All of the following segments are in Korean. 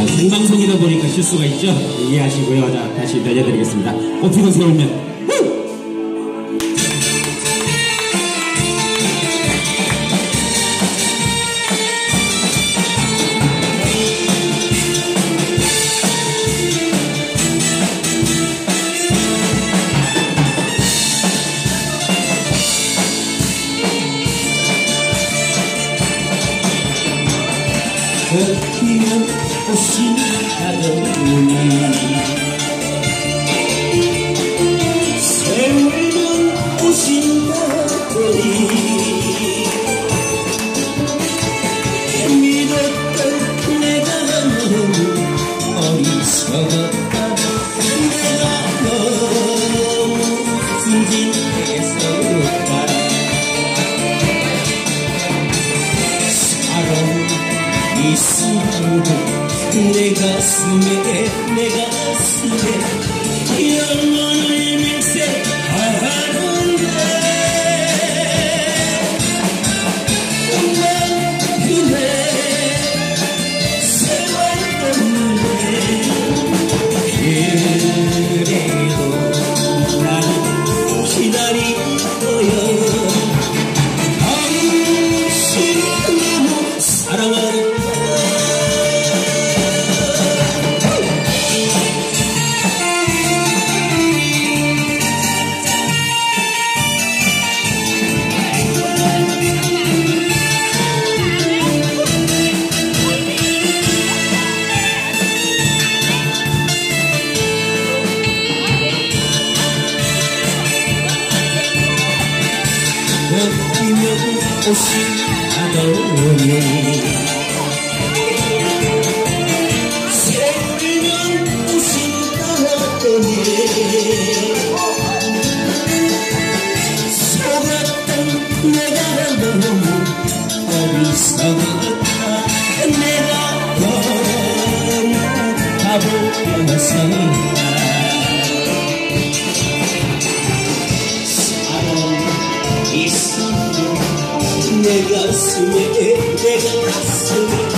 자, 생방송이다 보니까 실수가 있죠? 이해하시고요. 자, 다시 들려드리겠습니다. 꽃피는 세울면. 후! 걷히 면 꽃이 에 그래도 나는 기다리고요 당신 너무 사랑하 는 걷히면 옷이 가더니 세월이면 옷이 가더니 속았던 내가 너무 어리석었다 내가 너무 바보였었다 가슴에 내 가슴에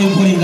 템폴인가요?